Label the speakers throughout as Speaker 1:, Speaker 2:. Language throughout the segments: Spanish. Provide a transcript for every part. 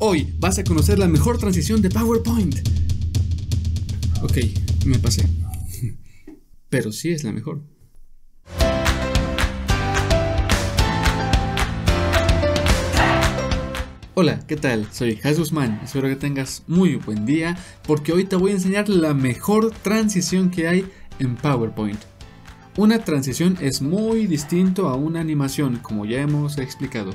Speaker 1: Hoy vas a conocer la mejor transición de PowerPoint. Ok, me pasé. Pero sí es la mejor. Hola, ¿qué tal? Soy Jesús Guzmán, espero que tengas muy buen día porque hoy te voy a enseñar la mejor transición que hay en PowerPoint. Una transición es muy distinto a una animación, como ya hemos explicado.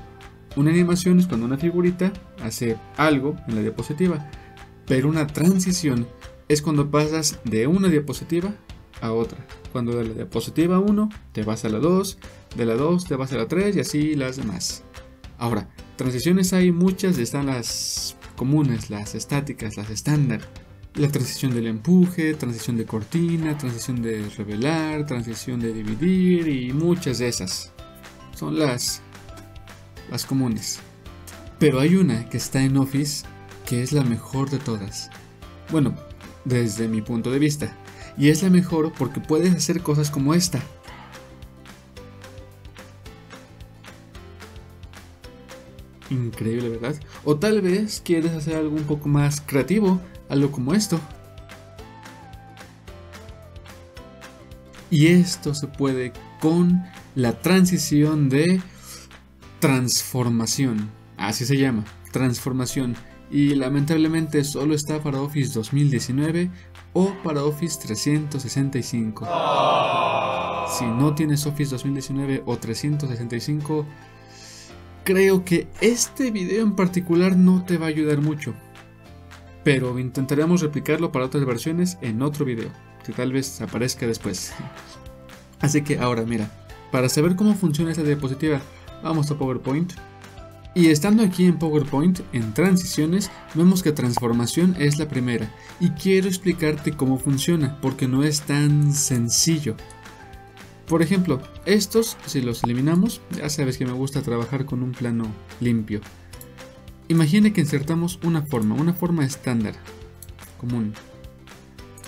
Speaker 1: Una animación es cuando una figurita hace algo en la diapositiva, pero una transición es cuando pasas de una diapositiva a otra. Cuando de la diapositiva 1 te vas a la 2, de la 2 te vas a la 3 y así las demás. Ahora, transiciones hay muchas, están las comunes, las estáticas, las estándar. La transición del empuje, transición de cortina, transición de revelar, transición de dividir y muchas de esas. Son las, las comunes. Pero hay una que está en Office que es la mejor de todas. Bueno, desde mi punto de vista. Y es la mejor porque puedes hacer cosas como esta. Increíble, ¿verdad? O tal vez quieres hacer algo un poco más creativo, algo como esto. Y esto se puede con la transición de transformación. Así se llama, transformación. Y lamentablemente solo está para Office 2019 o para Office 365. Si no tienes Office 2019 o 365, Creo que este video en particular no te va a ayudar mucho, pero intentaremos replicarlo para otras versiones en otro video, que tal vez aparezca después. Así que ahora mira, para saber cómo funciona esta diapositiva, vamos a PowerPoint. Y estando aquí en PowerPoint, en transiciones, vemos que transformación es la primera. Y quiero explicarte cómo funciona, porque no es tan sencillo. Por ejemplo, estos, si los eliminamos, ya sabes que me gusta trabajar con un plano limpio. Imagina que insertamos una forma, una forma estándar, común.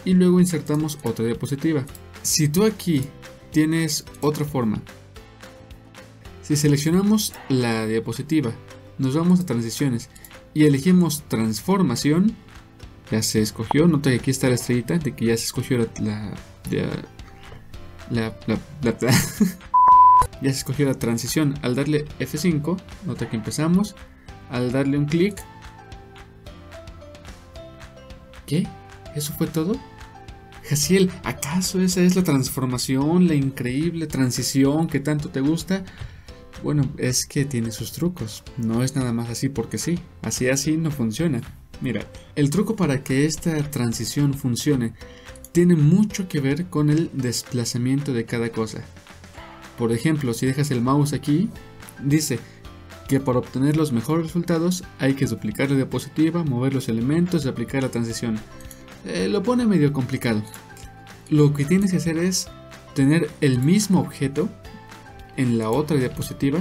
Speaker 1: Y luego insertamos otra diapositiva. Si tú aquí tienes otra forma, si seleccionamos la diapositiva, nos vamos a transiciones y elegimos transformación, ya se escogió, nota que aquí está la estrellita de que ya se escogió la, la, ya se escogió la transición. Al darle F5, nota que empezamos. Al darle un clic. ¿Qué? ¿Eso fue todo? Jaciel, ¿acaso esa es la transformación, la increíble transición que tanto te gusta? Bueno, es que tiene sus trucos. No es nada más así porque sí. Así así no funciona. Mira, el truco para que esta transición funcione tiene mucho que ver con el desplazamiento de cada cosa. Por ejemplo, si dejas el mouse aquí, dice que para obtener los mejores resultados hay que duplicar la diapositiva, mover los elementos y aplicar la transición. Eh, lo pone medio complicado. Lo que tienes que hacer es tener el mismo objeto en la otra diapositiva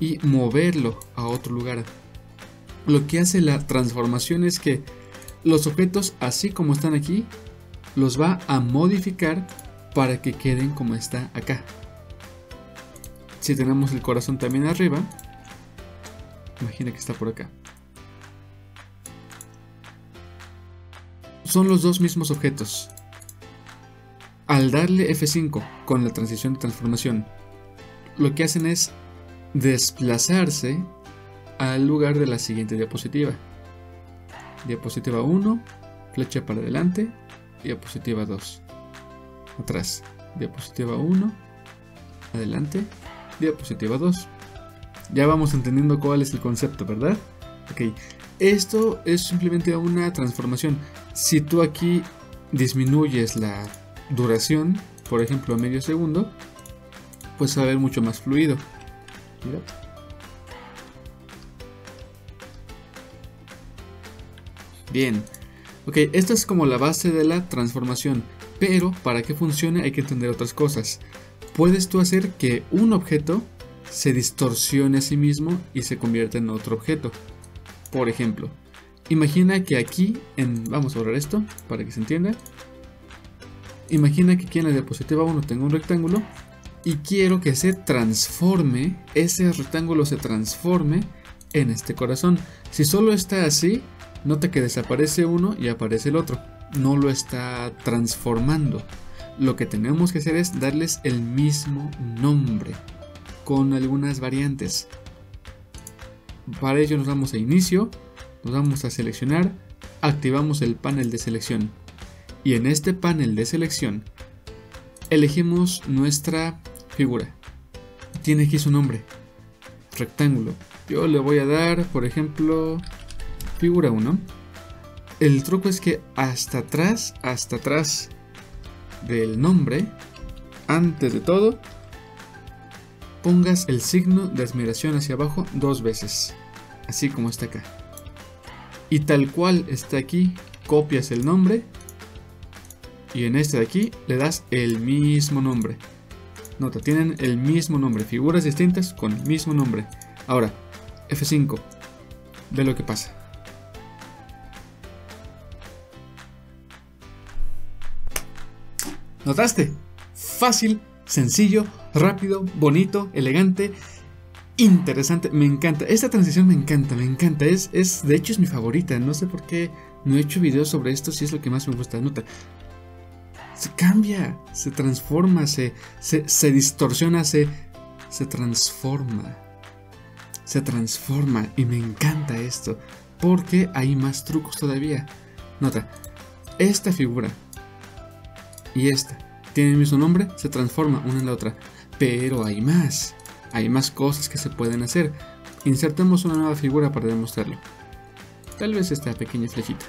Speaker 1: y moverlo a otro lugar. Lo que hace la transformación es que los objetos así como están aquí los va a modificar para que queden como está acá. Si tenemos el corazón también arriba, imagina que está por acá. Son los dos mismos objetos. Al darle F5 con la transición de transformación, lo que hacen es desplazarse al lugar de la siguiente diapositiva. Diapositiva 1, flecha para adelante, diapositiva 2. Atrás, diapositiva 1. Adelante, diapositiva 2. Ya vamos entendiendo cuál es el concepto, ¿verdad? Ok, esto es simplemente una transformación. Si tú aquí disminuyes la duración, por ejemplo a medio segundo, pues va a ver mucho más fluido. Bien, Ok, esta es como la base de la transformación, pero para que funcione hay que entender otras cosas. Puedes tú hacer que un objeto se distorsione a sí mismo y se convierta en otro objeto. Por ejemplo, imagina que aquí, en, vamos a borrar esto para que se entienda. Imagina que aquí en la diapositiva 1 tengo un rectángulo y quiero que se transforme, ese rectángulo se transforme en este corazón. Si solo está así, nota que desaparece uno y aparece el otro. No lo está transformando. Lo que tenemos que hacer es darles el mismo nombre, con algunas variantes. Para ello nos vamos a inicio, nos vamos a seleccionar, activamos el panel de selección. Y en este panel de selección, elegimos nuestra figura. Tiene aquí su nombre, rectángulo. Yo le voy a dar, por ejemplo, figura 1. El truco es que hasta atrás, hasta atrás del nombre, antes de todo, pongas el signo de admiración hacia abajo dos veces, así como está acá. Y tal cual está aquí, copias el nombre y en este de aquí le das el mismo nombre. Nota, tienen el mismo nombre, figuras distintas con el mismo nombre. Ahora, F5, ve lo que pasa. ¿Notaste? Fácil, sencillo, rápido, bonito, elegante, interesante. Me encanta. Esta transición me encanta, me encanta. Es, es, de hecho, es mi favorita. No sé por qué no he hecho videos sobre esto si es lo que más me gusta. Nota. Se cambia, se transforma, se, se, distorsiona, se, se transforma. Se transforma y me encanta esto. Porque hay más trucos todavía. Nota, esta figura y esta tienen el mismo nombre, se transforma una en la otra. Pero hay más, hay más cosas que se pueden hacer. Insertemos una nueva figura para demostrarlo. Tal vez esta pequeña flechita.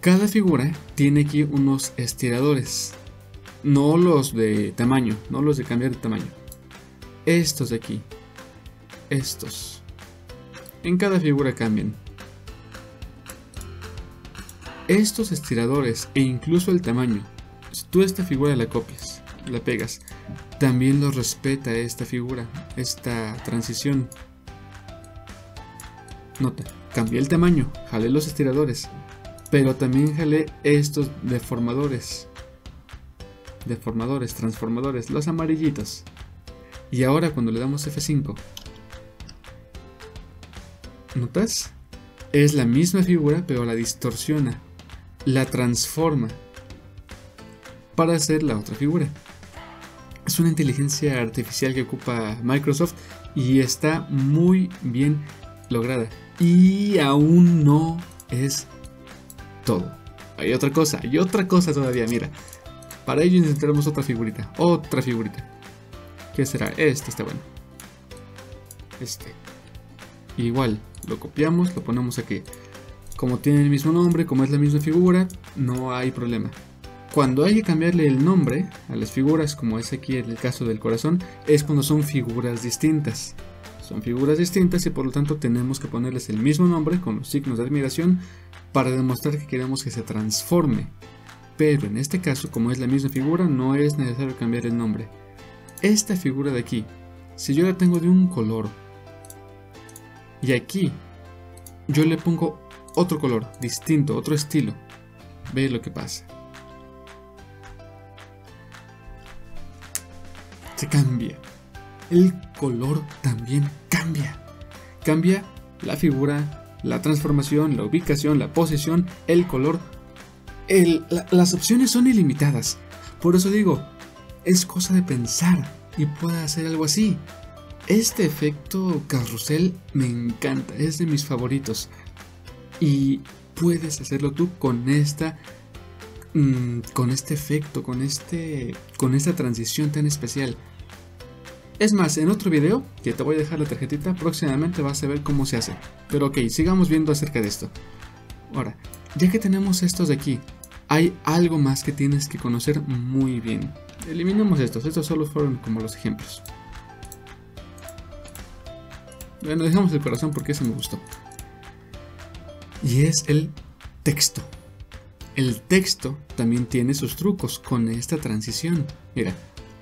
Speaker 1: Cada figura tiene aquí unos estiradores. No los de tamaño, no los de cambiar de tamaño. Estos de aquí. Estos. En cada figura cambian. Estos estiradores e incluso el tamaño, si tú esta figura la copias, la pegas, también lo respeta esta figura, esta transición. Nota, cambié el tamaño, jalé los estiradores, pero también jalé estos deformadores. Deformadores, transformadores, los amarillitos. Y ahora cuando le damos F5, ¿notas? Es la misma figura, pero la distorsiona la transforma para hacer la otra figura. Es una inteligencia artificial que ocupa Microsoft y está muy bien lograda. Y aún no es Hay otra cosa, hay otra cosa todavía, mira. Para ello necesitaremos otra figurita, otra figurita. ¿Qué será? Este está bueno. Este. Igual, lo copiamos, lo ponemos aquí. Como tiene el mismo nombre, como es la misma figura, no hay problema. Cuando hay que cambiarle el nombre a las figuras, como es aquí el caso del corazón, es cuando son figuras distintas. Son figuras distintas y por lo tanto tenemos que ponerles el mismo nombre con los signos de admiración para demostrar que queremos que se transforme. Pero en este caso, como es la misma figura, no es necesario cambiar el nombre. Esta figura de aquí, si yo la tengo de un color y aquí yo le pongo otro color, distinto, otro estilo. Ve lo que pasa. Se cambia. El color también cambia. Cambia la figura, la transformación, la ubicación, la posición, el color. las opciones son ilimitadas. Por eso digo, es cosa de pensar y puede hacer algo así. Este efecto carrusel me encanta, es de mis favoritos. Y puedes hacerlo tú con esta mm, con este efecto, con este con esta transición tan especial. Es más, en otro video, que te voy a dejar la tarjetita, próximamente vas a ver cómo se hace. Pero ok, sigamos viendo acerca de esto. Ahora, ya que tenemos estos de aquí, hay algo más que tienes que conocer muy bien. Eliminemos estos, estos solo fueron como los ejemplos. Bueno, dejamos el corazón porque ese me gustó y es el texto. El texto también tiene sus trucos con esta transición. Mira,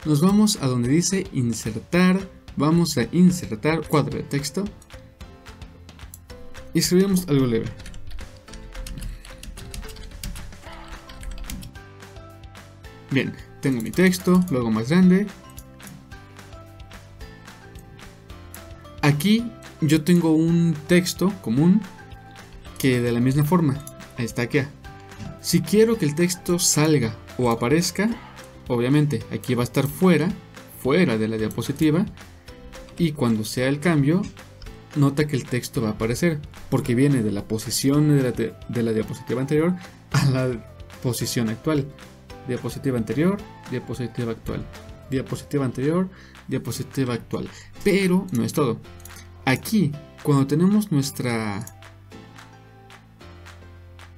Speaker 1: nos vamos a donde dice insertar, vamos a insertar cuadro de texto y escribimos algo leve. Bien, tengo mi texto, luego más grande. Aquí yo tengo un texto común que de la misma forma, está aquí. Si quiero que el texto salga o aparezca, obviamente aquí va a estar fuera, fuera de la diapositiva, y cuando sea el cambio, nota que el texto va a aparecer, porque viene de la posición de la, de la diapositiva anterior a la posición actual. Diapositiva anterior, diapositiva actual. Diapositiva anterior, diapositiva actual. Pero no es todo. Aquí, cuando tenemos nuestra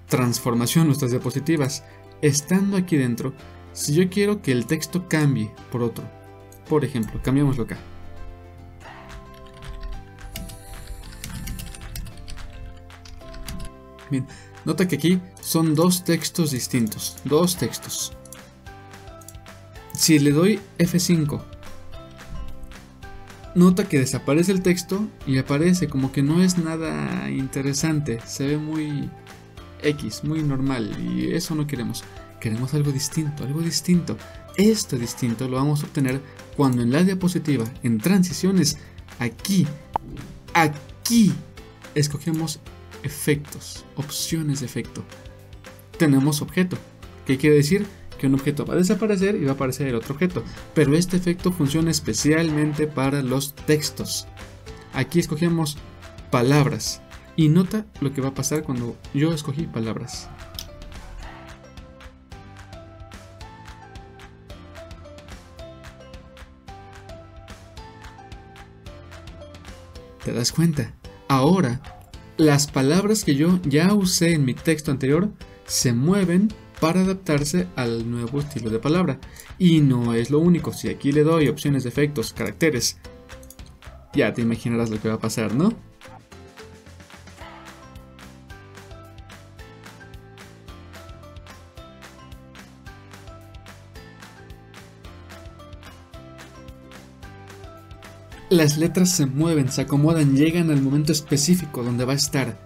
Speaker 1: transformación, nuestras diapositivas, estando aquí dentro, si yo quiero que el texto cambie por otro, por ejemplo, cambiamoslo acá. Bien, nota que aquí son dos textos distintos, dos textos. Si le doy F5, nota que desaparece el texto y aparece como que no es nada interesante, se ve muy X, muy normal y eso no queremos. Queremos algo distinto, algo distinto. Esto distinto lo vamos a obtener cuando en la diapositiva, en transiciones, aquí, aquí, escogemos efectos, opciones de efecto. Tenemos objeto. ¿Qué quiere decir? Que un objeto va a desaparecer y va a aparecer el otro objeto. Pero este efecto funciona especialmente para los textos. Aquí escogemos palabras. Y nota lo que va a pasar cuando yo escogí palabras. ¿Te das cuenta? Ahora, las palabras que yo ya usé en mi texto anterior se mueven para adaptarse al nuevo estilo de palabra. Y no es lo único, si aquí le doy opciones de efectos, caracteres, ya te imaginarás lo que va a pasar, ¿no? Las letras se mueven, se acomodan, llegan al momento específico donde va a estar.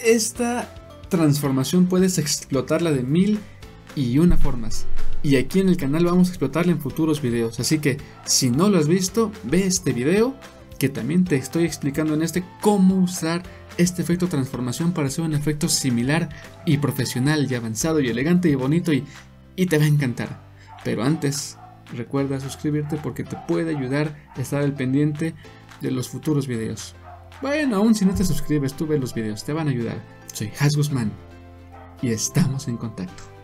Speaker 1: Esta transformación puedes explotarla de mil y una formas. Y aquí en el canal vamos a explotarla en futuros videos. Así que si no lo has visto, ve este video que también te estoy explicando en este cómo usar este efecto transformación para hacer un efecto similar y profesional y avanzado y elegante y bonito y, y te va a encantar. Pero antes, Recuerda suscribirte porque te puede ayudar a estar al pendiente de los futuros videos. Bueno, aún si no te suscribes, tú ves los videos, te van a ayudar. Soy Has Guzmán y estamos en contacto.